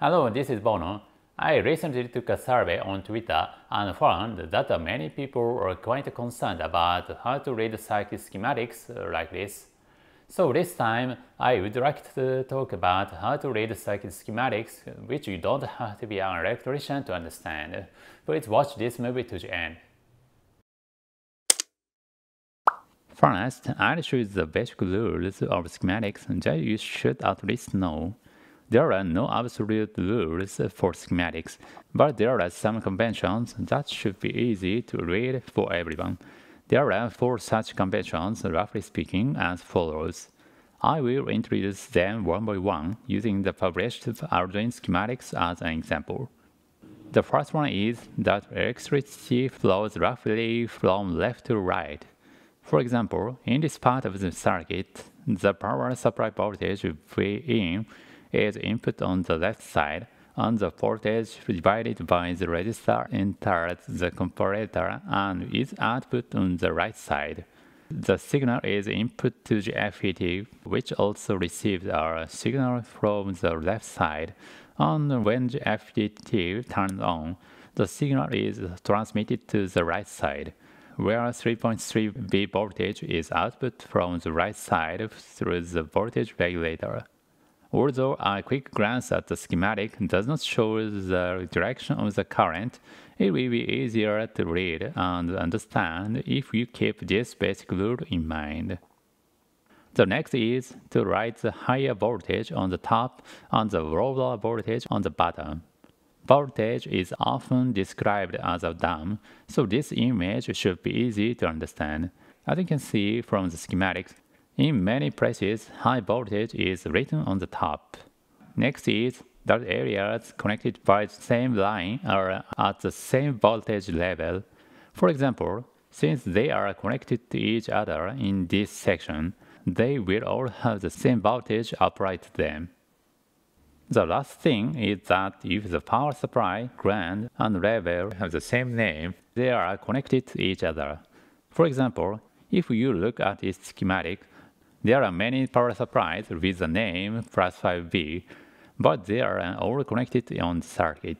Hello, this is Buono. I recently took a survey on Twitter and found that many people are quite concerned about how to read circuit schematics like this. So this time, I would like to talk about how to read circuit schematics, which you don't have to be an electrician to understand. Please watch this movie to the end. First, I'll show you the basic rules of schematics that you should at least know. There are no absolute rules for schematics, but there are some conventions that should be easy to read for everyone. There are four such conventions, roughly speaking, as follows. I will introduce them one by one using the published Arduino schematics as an example. The first one is that electricity flows roughly from left to right. For example, in this part of the circuit, the power supply voltage Vin is input on the left side, and the voltage divided by the resistor enters the comparator and is output on the right side. The signal is input to the FET, which also receives a signal from the left side, and when the FET turns on, the signal is transmitted to the right side, where 3.3 V voltage is output from the right side through the voltage regulator. Although a quick glance at the schematic does not show the direction of the current, it will be easier to read and understand if you keep this basic rule in mind. The next is to write the higher voltage on the top and the lower voltage on the bottom. Voltage is often described as a dumb, so this image should be easy to understand. As you can see from the schematics, in many places, high voltage is written on the top. Next is that areas connected by the same line are at the same voltage level. For example, since they are connected to each other in this section, they will all have the same voltage applied to them. The last thing is that if the power supply, ground, and level have the same name, they are connected to each other. For example, if you look at its schematic, there are many power supplies with the name plus 5V, but they are all connected on the circuit.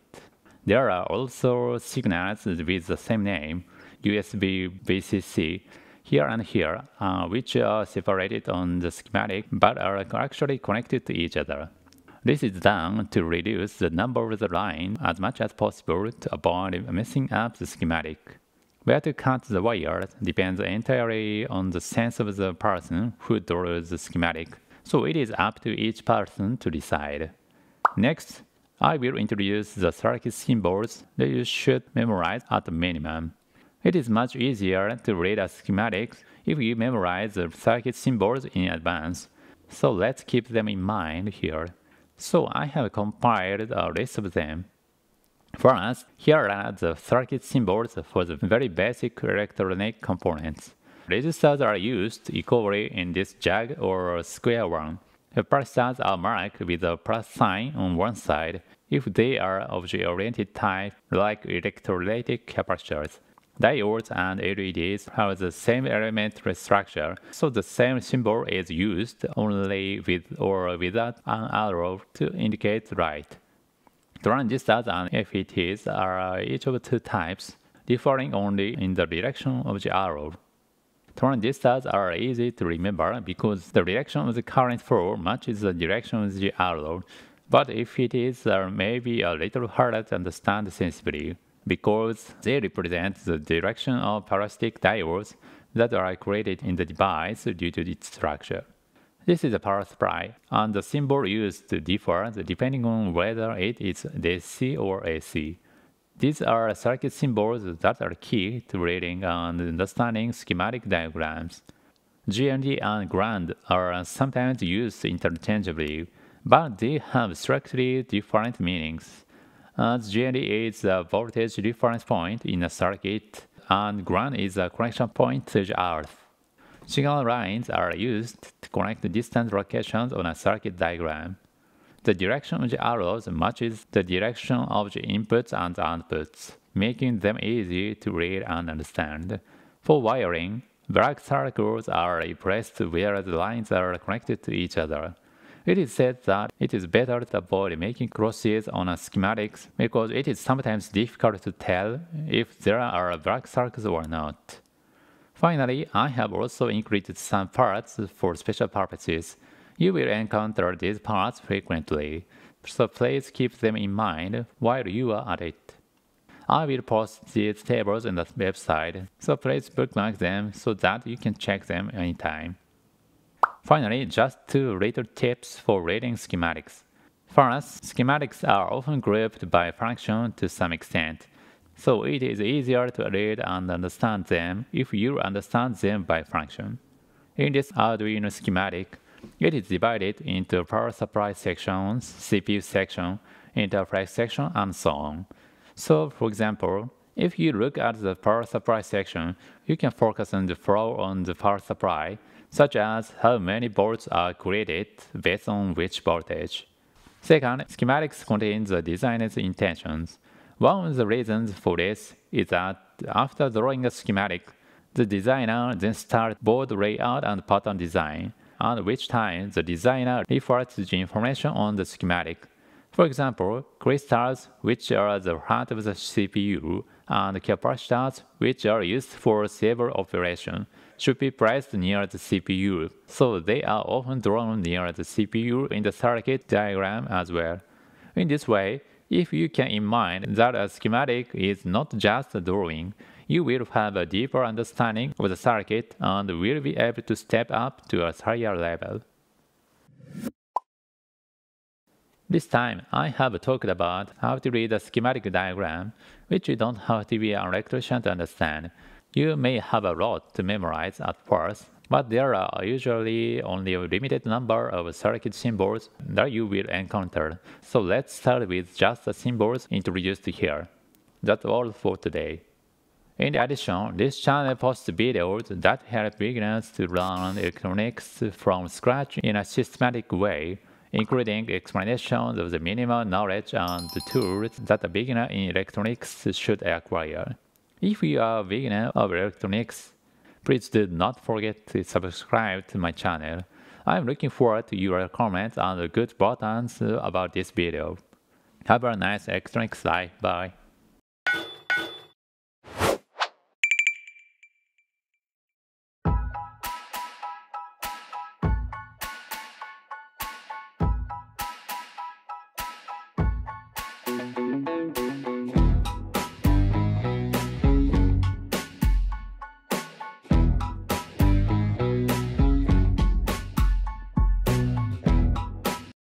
There are also signals with the same name, USB VCC, here and here, uh, which are separated on the schematic but are actually connected to each other. This is done to reduce the number of the lines as much as possible to avoid messing up the schematic. Where to cut the wires depends entirely on the sense of the person who draws the schematic, so it is up to each person to decide. Next, I will introduce the circuit symbols that you should memorize at the minimum. It is much easier to read a schematic if you memorize the circuit symbols in advance, so let's keep them in mind here. So I have compiled a list of them. First, here are the circuit symbols for the very basic electronic components. Resistors are used equally in this jag or square one. Capacitors are marked with a plus sign on one side if they are of the oriented type like electrolytic capacitors. Diodes and LEDs have the same elementary structure, so the same symbol is used only with or without an arrow to indicate light. Transistors and FETs are uh, each of two types, differing only in the direction of the arrow. Transistors are easy to remember because the direction of the current flow matches the direction of the arrow, but FETs are uh, maybe a little harder to understand sensibly because they represent the direction of parasitic diodes that are created in the device due to its structure. This is a power supply, and the symbol used differs depending on whether it is DC or AC. These are circuit symbols that are key to reading and understanding schematic diagrams. GND and ground are sometimes used interchangeably, but they have strictly different meanings. As GND is a voltage reference point in a circuit, and ground is a connection point to the earth. Signal lines are used to connect distant locations on a circuit diagram. The direction of the arrows matches the direction of the inputs and outputs, making them easy to read and understand. For wiring, black circles are replaced where the lines are connected to each other. It is said that it is better to avoid making crosses on a schematics because it is sometimes difficult to tell if there are black circles or not. Finally, I have also included some parts for special purposes. You will encounter these parts frequently, so please keep them in mind while you are at it. I will post these tables on the website, so please bookmark them so that you can check them anytime. Finally, just two little tips for reading schematics. First, schematics are often grouped by function to some extent, so it is easier to read and understand them if you understand them by function. In this Arduino schematic, it is divided into power supply sections, CPU section, interface section, and so on. So, for example, if you look at the power supply section, you can focus on the flow on the power supply, such as how many volts are created based on which voltage. Second, schematics contain the designer's intentions. One of the reasons for this is that after drawing a schematic, the designer then starts board layout and pattern design, at which time the designer refers to the information on the schematic for example, crystals, which are the heart of the CPU, and capacitors, which are used for several operations, should be placed near the CPU, so they are often drawn near the CPU in the circuit diagram as well. In this way, if you can in mind that a schematic is not just a drawing, you will have a deeper understanding of the circuit and will be able to step up to a higher level. This time, I have talked about how to read a schematic diagram, which you don't have to be an electrician to understand. You may have a lot to memorize at first, but there are usually only a limited number of circuit symbols that you will encounter. So let's start with just the symbols introduced here. That's all for today. In addition, this channel posts videos that help beginners to learn electronics from scratch in a systematic way including explanations of the minimal knowledge and tools that a beginner in electronics should acquire. If you are a beginner of electronics, please do not forget to subscribe to my channel. I'm looking forward to your comments and good buttons about this video. Have a nice electronics life. Bye.